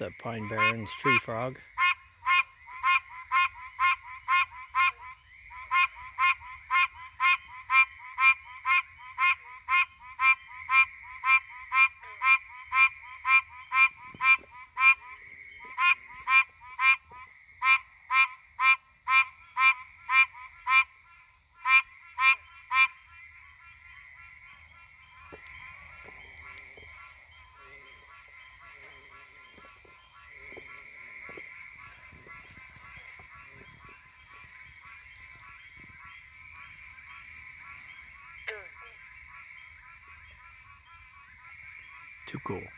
It's a Pine Barrens tree frog. Too cool.